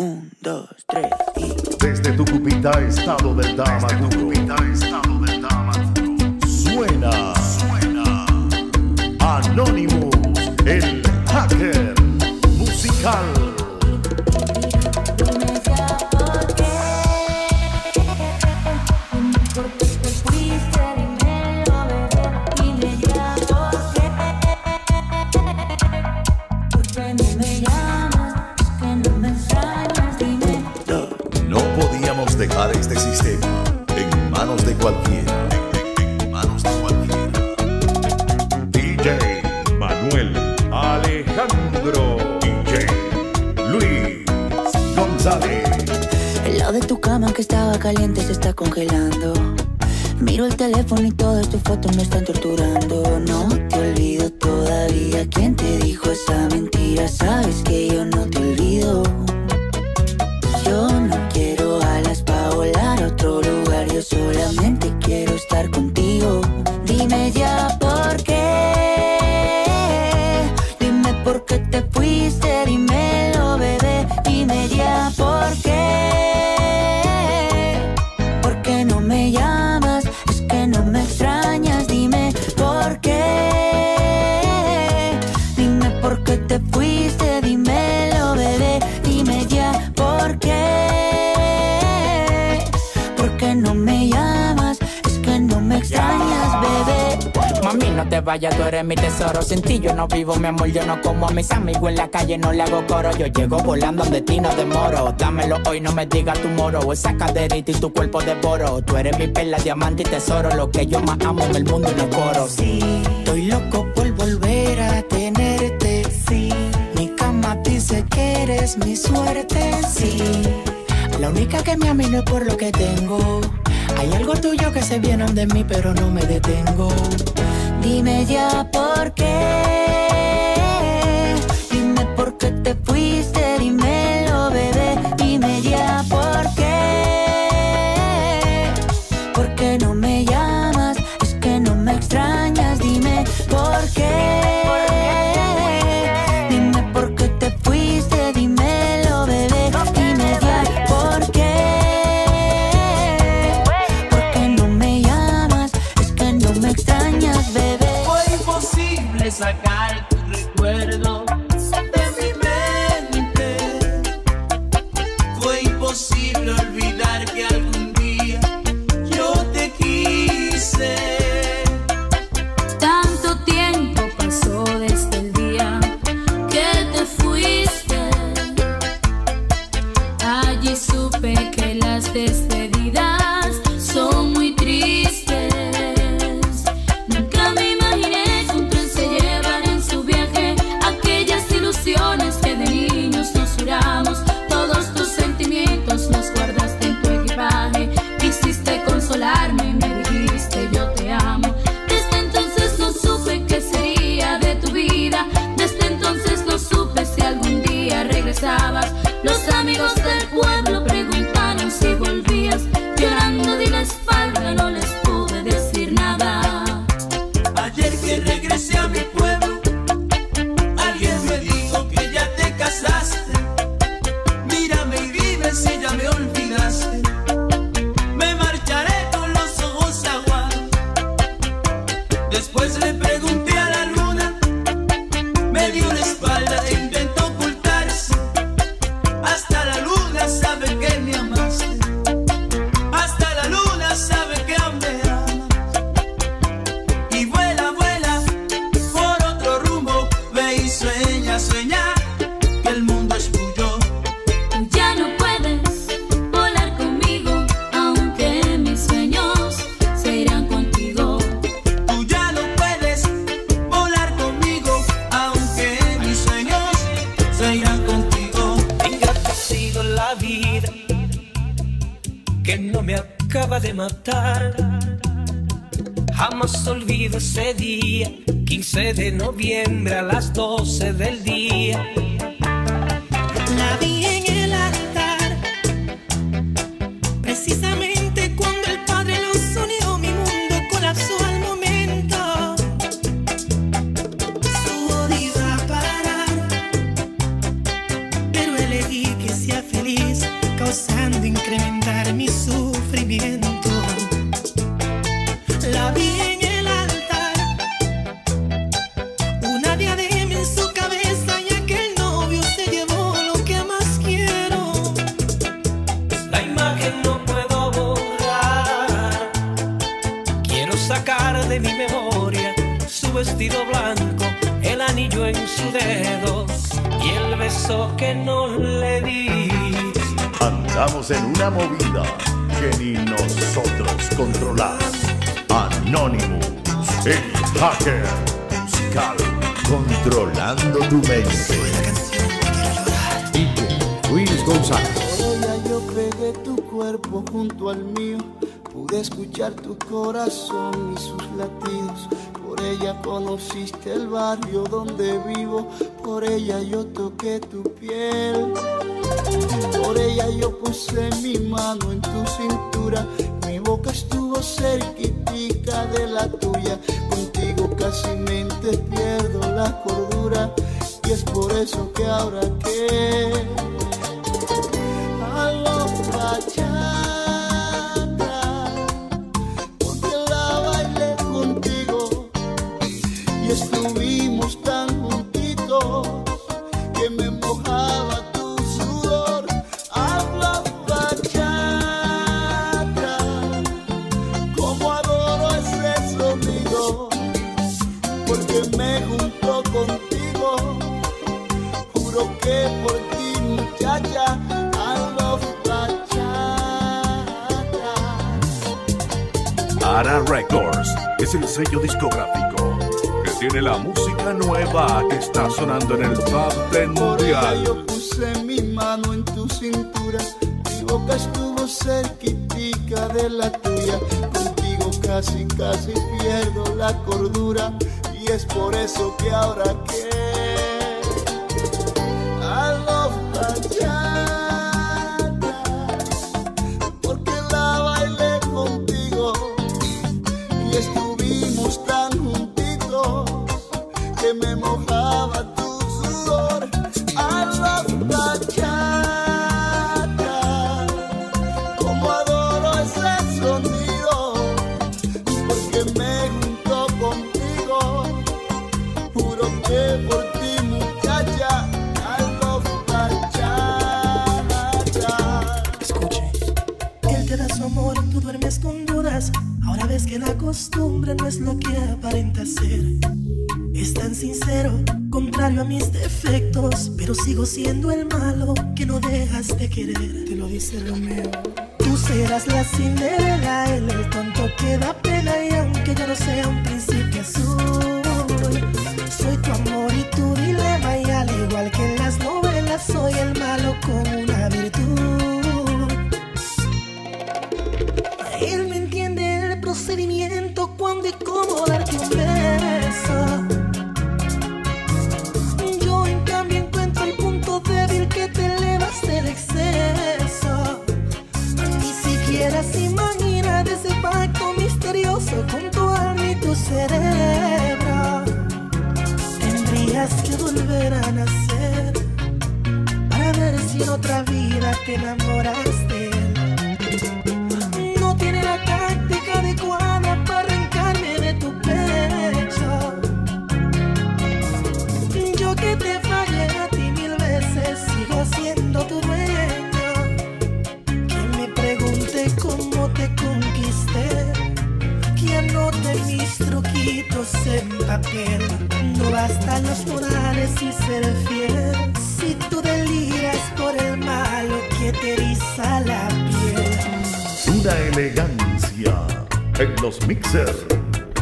Un, dos, tres y... Desde tu cupita estado del Damaduro. estado del Damaduro. Suena. Suena. Anonymous, el hacker musical. Cualquiera. En, en manos de cualquiera. DJ Manuel Alejandro. DJ Luis González. El lado de tu cama que estaba caliente se está congelando. Miro el teléfono y todas tus fotos me están torturando. No te olvido todavía. ¿Quién te dijo esa mentira? Sabes que yo no te olvido. Te vayas, tú eres mi tesoro. Sin ti yo no vivo, mi amor, yo no como a mis amigos en la calle, no le hago coro. Yo llego volando de ti, no demoro. Dámelo hoy, no me digas tu moro. Esa caderita y tu cuerpo devoro. Tú eres mi perla, diamante y tesoro. Lo que yo más amo en el mundo y no coro. Sí, estoy loco por volver a tenerte. Sí, mi cama dice que eres mi suerte. Sí, la única que me ama y no es por lo que tengo. Hay algo tuyo que se viene de mí, pero no me detengo. Dime ya por qué. Dime por qué te fuiste. Matar. Jamás olvido ese día, 15 de noviembre a las 12 del día. La vi en el altar, precisamente cuando el Padre los unió, mi mundo colapsó al momento. Su boda iba a parar, pero elegí que sea feliz. feliz, causando incrementar Andamos en una movida que ni nosotros controlamos. Anonymous, el hacker musical, controlando tu mente. Luis González. Por ella yo pegué tu cuerpo junto al mío. Pude escuchar tu corazón y sus latidos. Por ella conociste el barrio donde vivo. Por ella yo toqué tu piel. Por ella yo puse mi mano en tu cintura. Mi boca estuvo cerquitica de la tuya. Contigo casi mente pierdo la cordura. Y es por eso que ahora que a los sello discográfico que tiene la música nueva que está sonando en el top mundial. yo puse mi mano en tu cintura, mi boca estuvo cerquitica de la tuya. Contigo casi, casi pierdo la cordura y es por eso que ahora que es lo que aparenta ser. Es tan sincero, contrario a mis defectos, pero sigo siendo el malo que no dejas de querer. Te lo dice Romeo. Tú serás la cinderela, él el tonto que da pena y aunque yo no sea un príncipe azul, soy tu amor y tu dilema y al igual que en las novelas soy el malo con una virtud. Él me entiende el procedimiento cerebro. Tendrías que volver a nacer para ver si en otra vida te enamoras No bastan los morales y ser fiel. Si tú deliras por el malo que te eriza la piel. Una elegancia en los mixers.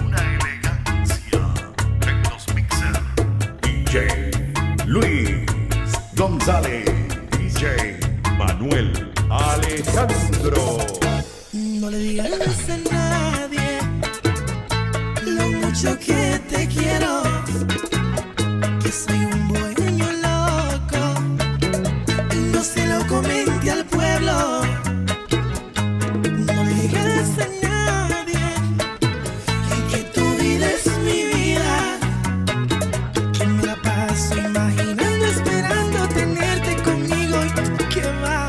Una elegancia en los mixers. DJ Luis González. DJ Manuel Alejandro. No le digas a nadie mucho que te quiero, que soy un dueño loco. No se lo comente al pueblo, no le digas a nadie que tu vida es mi vida. Que me la paso imaginando, esperando tenerte conmigo y que va.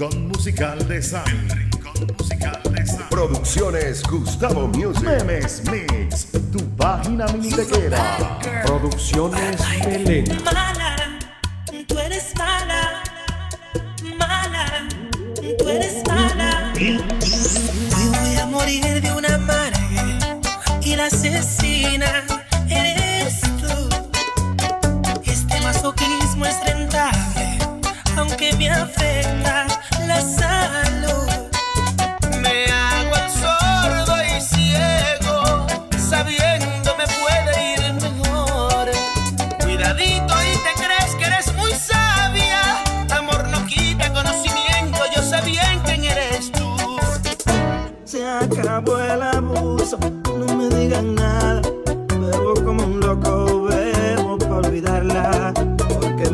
no. Producciones Richard Coa. El Rincón Musical de Sam. Producciones Gustavo Music. Memes Mix, tu página minitequera. Producciones Melena. Mala, tú eres mala, mala, tú eres mala. Hoy voy a morir de una amargue y la asesina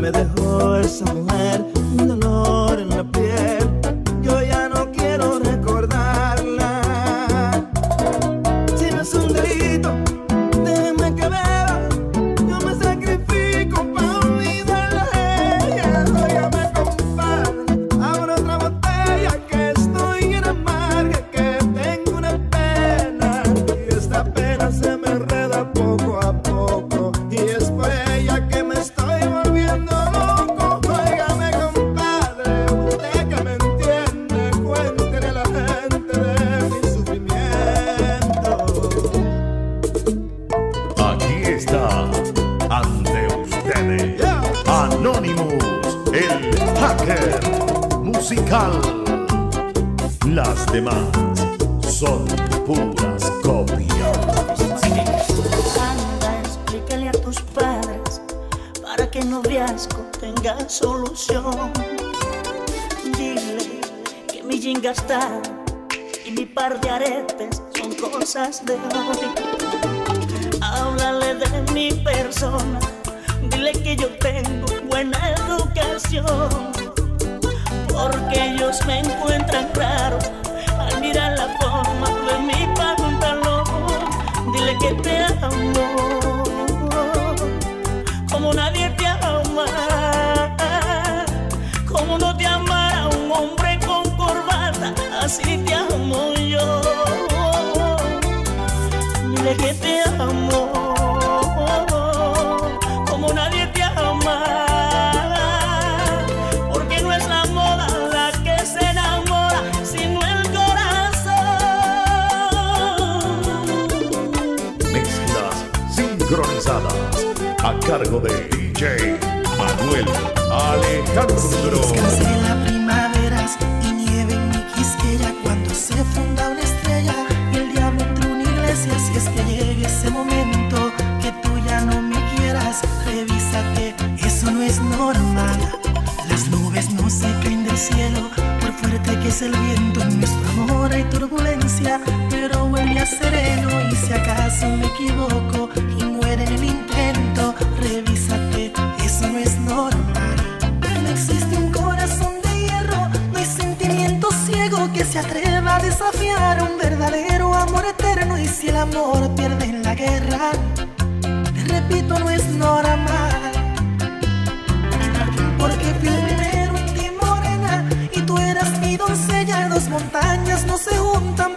me dejó esa mujer Aquí está, ante ustedes, Anonymous, el hacker musical. Las demás son puras copias. Anda, explícale a tus padres para que el noviazgo tenga solución. Dile que mi jinga está y mi par de aretes son cosas de hoy. Mi persona, dile que yo tengo buena educación. Porque ellos me encuentran raro cargo de DJ Manuel Alejandro. La primaveras y nieve en mi quisqueya cuando se funda una estrella y el diablo entre una iglesia. Si es que llegue ese momento que tú ya no me quieras, revísate, eso no es normal. Las nubes no se caen del cielo, por fuerte que es el viento, en nuestro amor hay turbulencia, pero vuelve a sereno y si acaso me equivoco montañas no se juntan,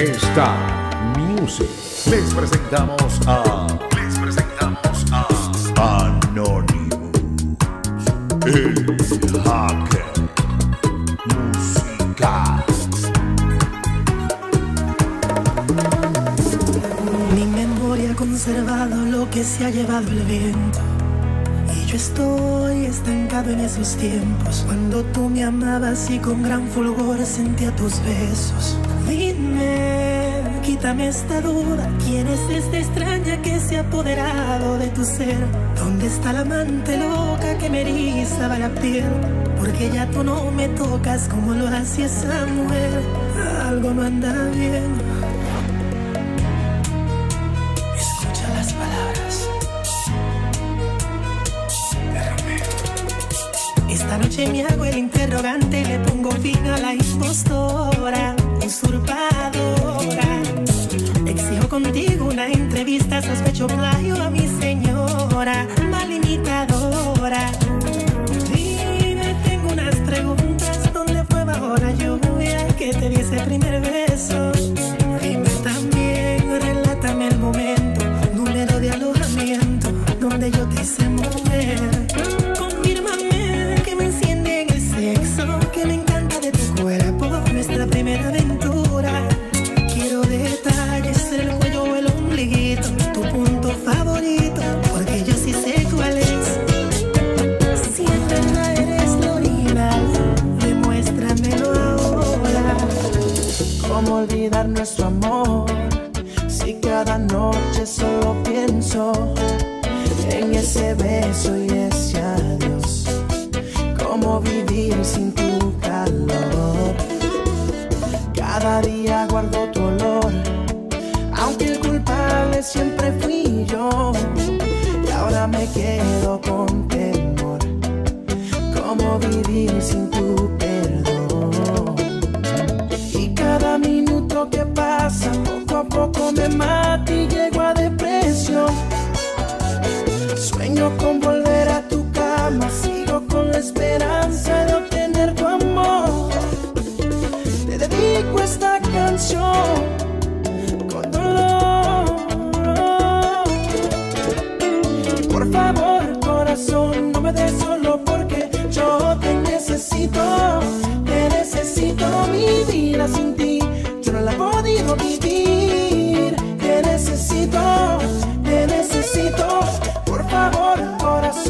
Star Music. Les presentamos a. Les presentamos a. Anonymous. El hacker. Musical. Mi memoria ha conservado lo que se ha llevado el viento. Y yo estoy estancado en esos tiempos. Cuando tú me amabas y con gran fulgor sentía tus besos. Quítame esta duda. ¿Quién es esta extraña que se ha apoderado de tu ser? ¿Dónde está la amante loca que me erizaba la piel? Porque ya tú no me tocas como lo hacía esa mujer. Algo no anda bien. Escucha las palabras. Esta noche me hago el interrogante y le pongo fin a la impostora, usurpadora. Contigo una entrevista, sospecho plagio a mi señora, mal imitadora. Dime, tengo unas preguntas, ¿dónde fue bajo la lluvia que te di ese primer beso? Dime también, relátame el momento, número de alojamiento, donde yo te hice mover. Confírmame que me enciende en el sexo, que me ¿Cómo vivir sin tu perdón? Y cada minuto que pasa, poco a poco me mata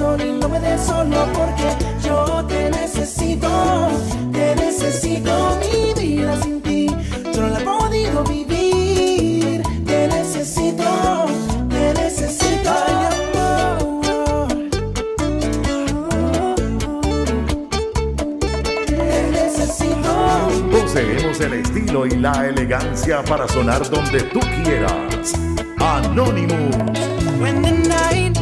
y no me des solo porque yo te necesito. Te necesito mi vida sin ti. Yo no la he podido vivir. Te necesito, te necesito. Te necesito. Poseemos el estilo y la elegancia para sonar donde tú quieras. Anonymous. When the night